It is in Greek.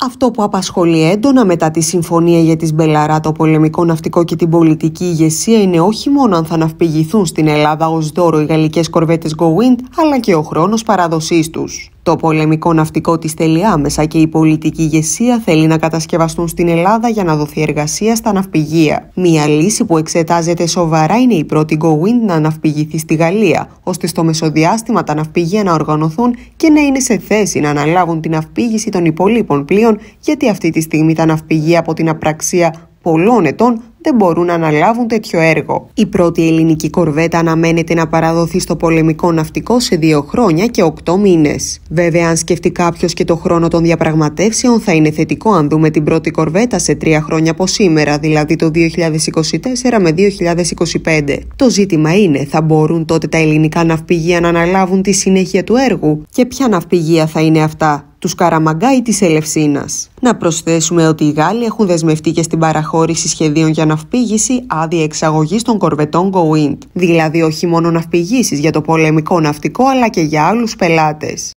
Αυτό που απασχολεί έντονα μετά τη συμφωνία για τις Μπελαρά, το πολεμικό ναυτικό και την πολιτική ηγεσία είναι όχι μόνο αν θα ναυπηγηθούν στην Ελλάδα ως δώρο οι γαλλικές κορβέτες Gowind, αλλά και ο χρόνος παράδοσής τους. Το πολεμικό ναυτικό τις θέλει άμεσα και η πολιτική ηγεσία θέλει να κατασκευαστούν στην Ελλάδα για να δοθεί εργασία στα ναυπηγεία. Μία λύση που εξετάζεται σοβαρά είναι η πρώτη Gowind να ναυπηγηθεί στη Γαλλία, ώστε στο μεσοδιάστημα τα ναυπηγεία να οργανωθούν και να είναι σε θέση να αναλάβουν την ναυπήγηση των υπολοίπων πλοίων, γιατί αυτή τη στιγμή τα ναυπηγεία από την απραξία πολλών ετών δεν μπορούν να αναλάβουν τέτοιο έργο. Η πρώτη ελληνική κορβέτα αναμένεται να παραδοθεί στο πολεμικό ναυτικό σε δύο χρόνια και οκτώ μήνες. Βέβαια, αν σκεφτεί κάποιος και το χρόνο των διαπραγματεύσεων, θα είναι θετικό αν δούμε την πρώτη κορβέτα σε τρία χρόνια από σήμερα, δηλαδή το 2024 με 2025. Το ζήτημα είναι, θα μπορούν τότε τα ελληνικά ναυπηγεία να αναλάβουν τη συνέχεια του έργου και ποια ναυπηγεία θα είναι αυτά τους Καραμαγκά ή της Ελευσίνας. Να προσθέσουμε ότι οι Γάλλοι έχουν δεσμευτεί και στην παραχώρηση σχεδίων για ναυπήγηση άδεια εξαγωγής των κορβετών Go Wind. Δηλαδή όχι μόνο ναυπηγήσεις για το πολεμικό ναυτικό αλλά και για άλλους πελάτες.